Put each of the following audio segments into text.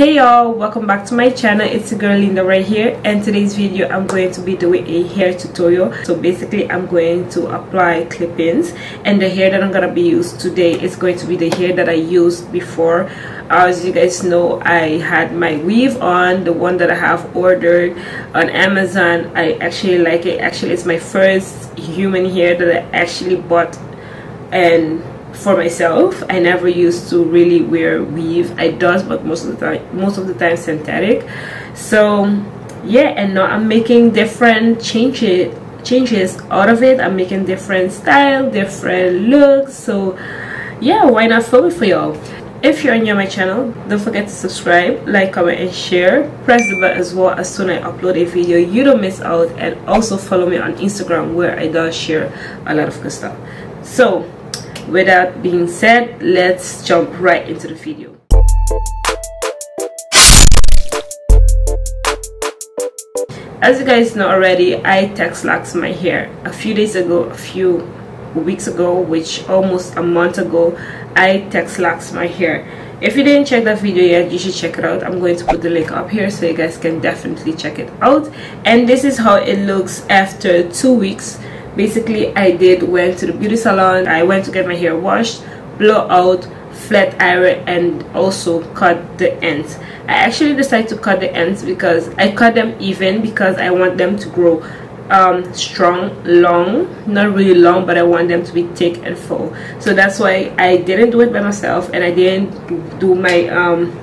hey y'all welcome back to my channel. It's your girl linda right here and today's video i'm going to be doing a hair tutorial. So basically i'm going to apply clip-ins and the hair that i'm gonna be used today is going to be the hair that i used before. As you guys know i had my weave on the one that i have ordered on amazon. I actually like it. Actually it's my first human hair that i actually bought and for myself i never used to really wear weave. I does but most of the time most of the time synthetic. So yeah and now i'm making different changes changes out of it. I'm making different style different looks. So yeah why not film it for y'all? If you're new on my channel don't forget to subscribe like comment and share. Press the bell as well as soon as i upload a video you don't miss out. And also follow me on instagram where i do share a lot of good stuff. So with that being said let's jump right into the video. As you guys know already i Texlax my hair. A few days ago a few weeks ago which almost a month ago i Texlax my hair. If you didn't check that video yet you should check it out. I'm going to put the link up here so you guys can definitely check it out. And this is how it looks after two weeks basically i did went to the beauty salon. I went to get my hair washed blow out flat iron and also cut the ends. I actually decided to cut the ends because i cut them even because i want them to grow um, strong long. Not really long but i want them to be thick and full. So that's why i didn't do it by myself and i didn't do my um,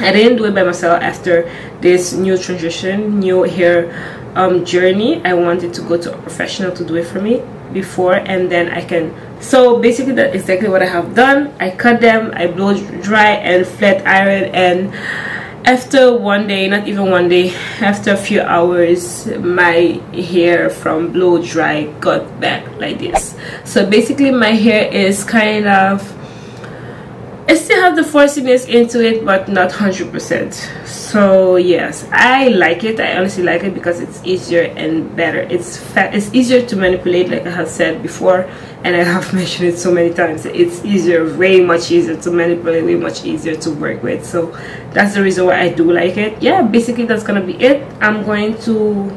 i didn't do it by myself after this new transition new hair um, journey. I wanted to go to a professional to do it for me before and then I can so basically that's exactly what I have done. I cut them I blow dry and flat iron and after one day not even one day after a few hours my hair from blow dry got back like this. So basically my hair is kind of I still have the fuzziness into it but not 100% so yes I like it. I honestly like it because it's easier and better. It's it's easier to manipulate like I have said before and I have mentioned it so many times. It's easier way much easier to manipulate way much easier to work with. So that's the reason why I do like it. Yeah basically that's gonna be it. I'm going to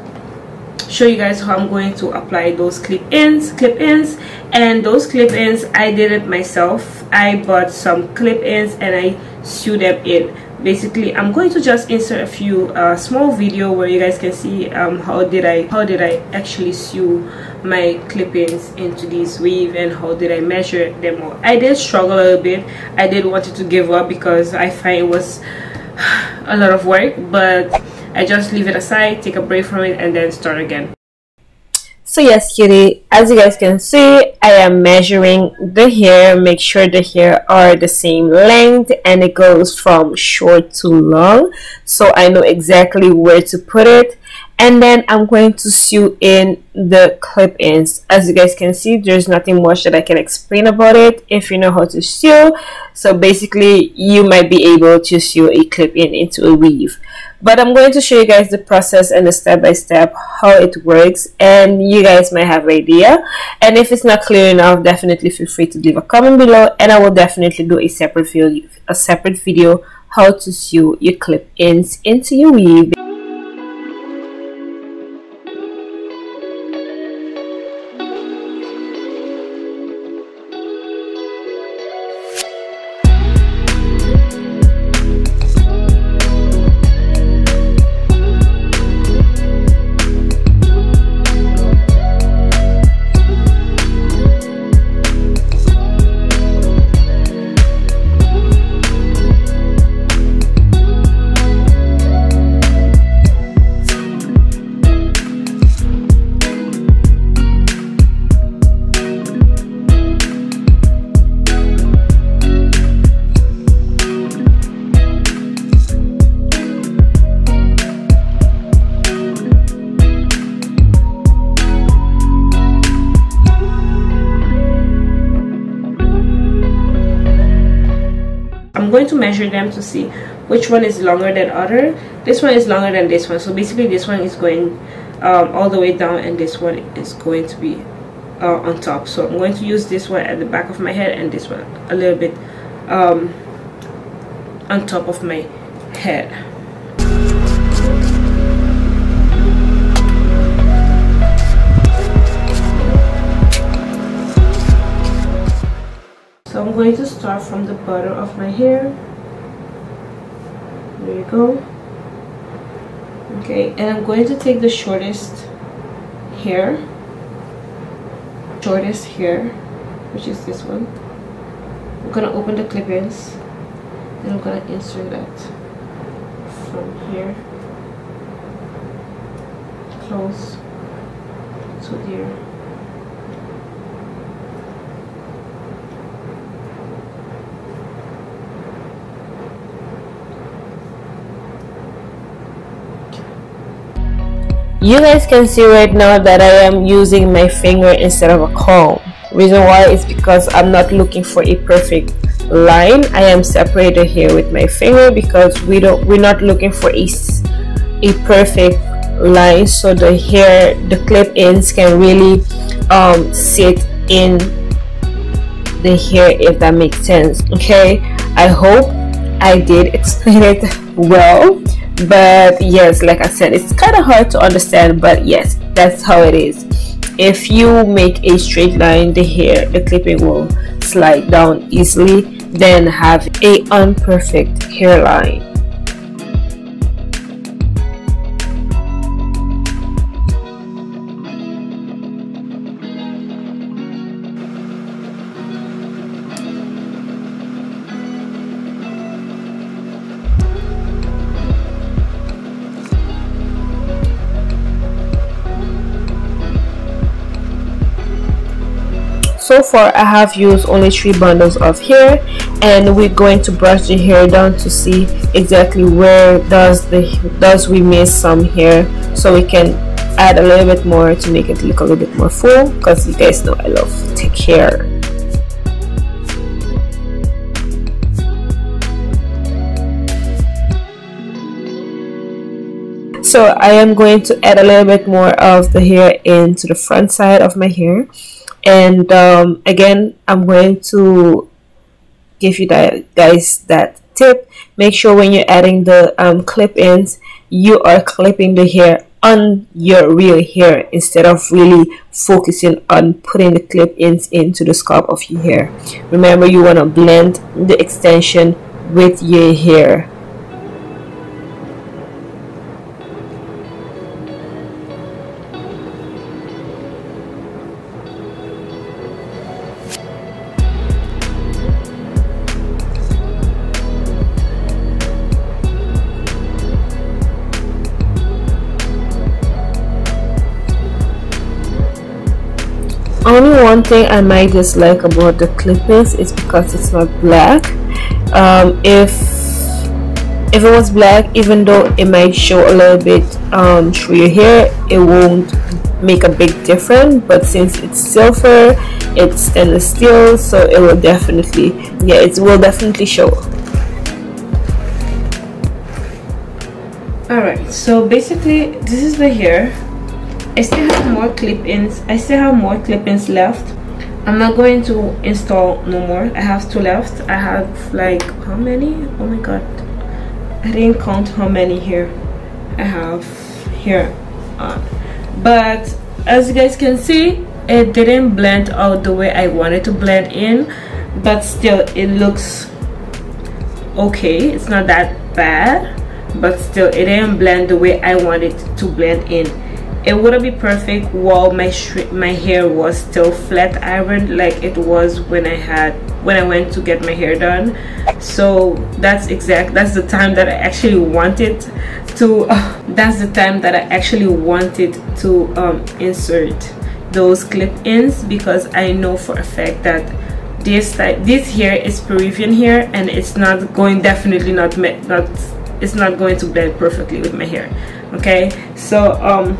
show you guys how I'm going to apply those clip-ins clip-ins and those clip-ins I did it myself. I bought some clip-ins and I sewed them in. Basically I'm going to just insert a few uh, small video where you guys can see um, how did I how did I actually sew my clip-ins into this weave and how did I measure them all. I did struggle a little bit. I did wanted to give up because I find it was a lot of work but I just leave it aside, take a break from it, and then start again. So yes, cutie, as you guys can see, I am measuring the hair, make sure the hair are the same length and it goes from short to long. So I know exactly where to put it and then I'm going to sew in the clip-ins as you guys can see there's nothing much that I can explain about it if you know how to sew so basically you might be able to sew a clip-in into a weave but I'm going to show you guys the process and the step-by-step -step how it works and you guys might have idea. And if it's not clear enough definitely feel free to leave a comment below and I will definitely do a separate video a separate video how to sew your clip-ins into your weave I'm going to measure them to see which one is longer than other. This one is longer than this one. So basically this one is going um, all the way down and this one is going to be uh, on top. So I'm going to use this one at the back of my head and this one a little bit um, on top of my head so I'm going to start from the bottom of my hair. There you go. Okay and I'm going to take the shortest hair shortest hair which is this one. I'm gonna open the clip-ins and I'm gonna insert that from here. Close to here you guys can see right now that I am using my finger instead of a comb. Reason why is because I'm not looking for a perfect line. I am separated here with my finger because we don't we're not looking for a, a perfect line. So the hair the clip ins can really um, sit in the hair if that makes sense. Okay? I hope I did explain it well but yes like i said it's kind of hard to understand but yes that's how it is. If you make a straight line the hair the clip-in will slide down easily then have a unperfect hairline so far I have used only three bundles of hair and we're going to brush the hair down to see exactly where does the does we miss some hair so we can add a little bit more to make it look a little bit more full because you guys know I love thick hair. So I am going to add a little bit more of the hair into the front side of my hair and um, again i'm going to give you that guys that tip. Make sure when you're adding the um, clip ins you are clipping the hair on your real hair instead of really focusing on putting the clip ins into the scalp of your hair. Remember you want to blend the extension with your hair thing I might dislike about the clip-ins is because it's not black. Um, if if it was black even though it might show a little bit um, through your hair it won't make a big difference. But since it's silver it's stainless steel so it will definitely yeah it will definitely show. Alright so basically this is the hair. I still have more clip-ins I still have more clip-ins left I'm not going to install no more. I have two left. I have like how many? Oh my god. I didn't count how many here I have here on. But as you guys can see it didn't blend out the way I wanted to blend in but still it looks okay. It's not that bad but still it didn't blend the way I wanted to blend in it wouldn't be perfect while my my hair was still flat ironed like it was when I had when I went to get my hair done. So that's exact that's the time that I actually wanted to uh, that's the time that I actually wanted to um, insert those clip-ins because I know for a fact that this type this hair is Peruvian hair and it's not going definitely not not it's not going to blend perfectly with my hair okay? So um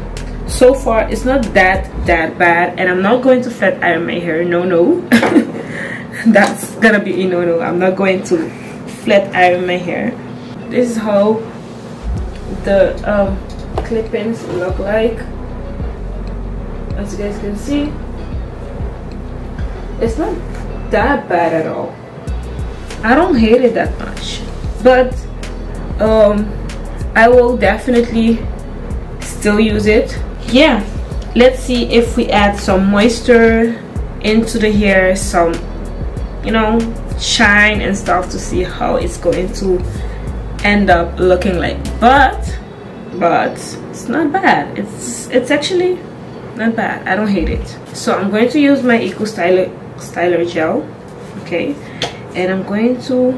so far it's not that that bad and i'm not going to flat iron my hair no no. That's gonna be a no no i'm not going to flat iron my hair this is how the um, clip-ins look like. As you guys can see it's not that bad at all. I don't hate it that much. But um i will definitely still use it yeah. Let's see if we add some moisture into the hair some you know shine and stuff to see how it's going to end up looking like. But but it's not bad. It's it's actually not bad. I don't hate it. So i'm going to use my eco styler styler gel okay? And i'm going to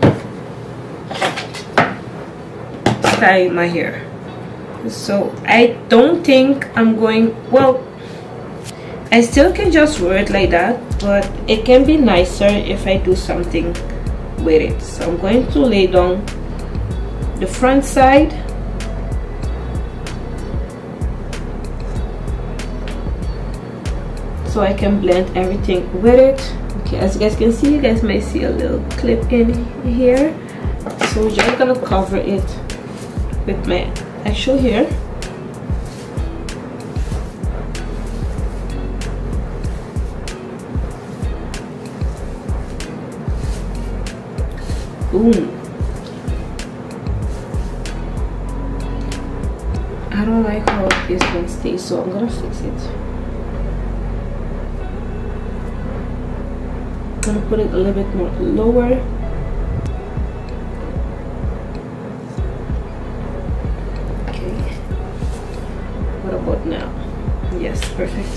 style my hair so i don't think i'm going well I still can just wear it like that but it can be nicer if I do something with it. So I'm going to lay down the front side. So I can blend everything with it. Okay as you guys can see you guys might see a little clip in here. So we're just gonna cover it with my actual here. Boom I don't like how this one stays so I'm gonna fix it. I'm gonna put it a little bit more lower now? Yes perfect.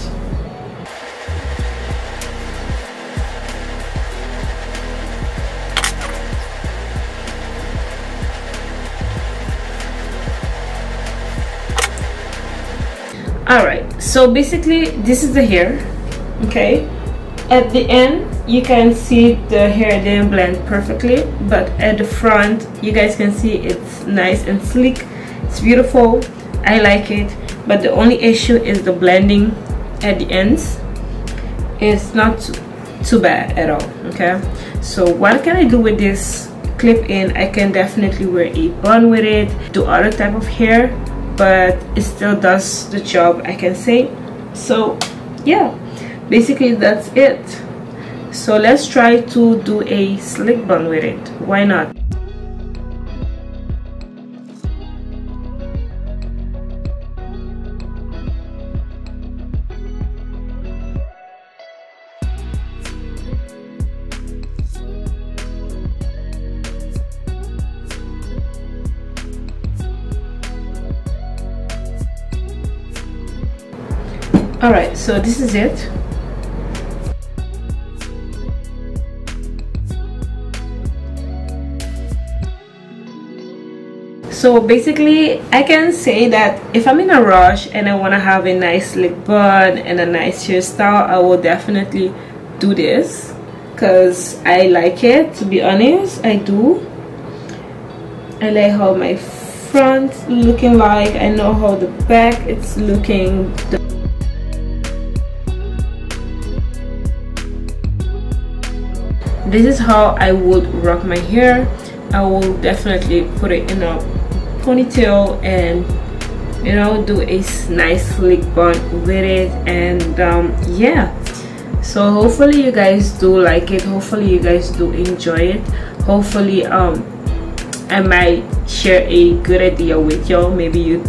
All right so basically this is the hair okay? At the end you can see the hair didn't blend perfectly but at the front you guys can see it's nice and sleek. It's beautiful. I like it but the only issue is the blending at the ends it's not too bad at all okay? So what can i do with this clip in? I can definitely wear a bun with it do other type of hair but it still does the job I can say. So yeah basically that's it. So let's try to do a slick bun with it. Why not all right so this is it. So basically I can say that if I'm in a rush and I want to have a nice slick bun and a nice hairstyle I will definitely do this because I like it to be honest I do. I like how my front looking like I know how the back it's looking this is how I would rock my hair. I will definitely put it in a ponytail and you know do a nice slick bun with it. And um, yeah. So hopefully you guys do like it. Hopefully you guys do enjoy it. Hopefully um I might share a good idea with y'all. Maybe you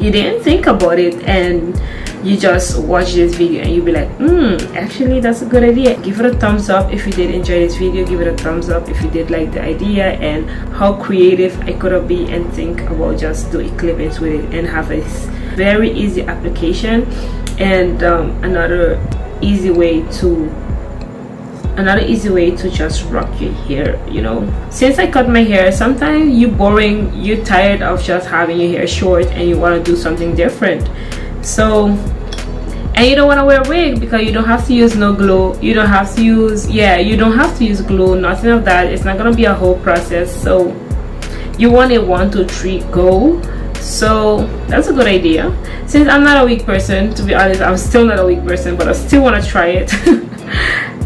you didn't think about it. And you just watch this video and you'll be like hmm actually that's a good idea. Give it a thumbs up if you did enjoy this video. Give it a thumbs up if you did like the idea and how creative i could have been and think about just doing clip-ins with it and have a very easy application and um, another easy way to another easy way to just rock your hair you know? Since i cut my hair sometimes you're boring you're tired of just having your hair short and you want to do something different so and you don't want to wear a wig because you don't have to use no glue. You don't have to use yeah you don't have to use glue nothing of that. It's not gonna be a whole process. So you want a one two three go. So that's a good idea. Since i'm not a wig person to be honest i'm still not a wig person but i still want to try it.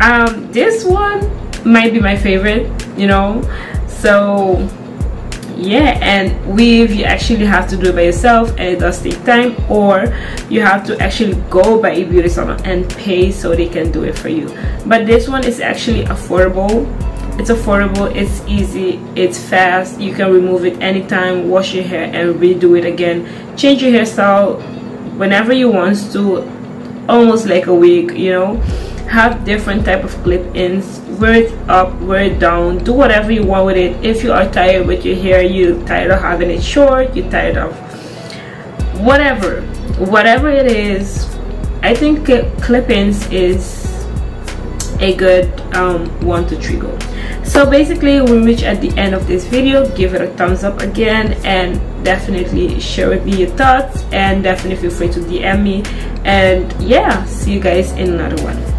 Um this one might be my favorite you know? So yeah and weave you actually have to do it by yourself and it does take time or you have to actually go by a beauty salon and pay so they can do it for you. But this one is actually affordable. It's affordable it's easy it's fast. You can remove it anytime wash your hair and redo it again. Change your hairstyle whenever you want to almost like a wig you know have different type of clip-ins wear it up wear it down do whatever you want with it. If you are tired with your hair you tired of having it short you're tired of whatever. Whatever it is i think clip-ins is a good um, one to trigger so basically we reach at the end of this video. Give it a thumbs up again and definitely share with me your thoughts and definitely feel free to dm me. And yeah see you guys in another one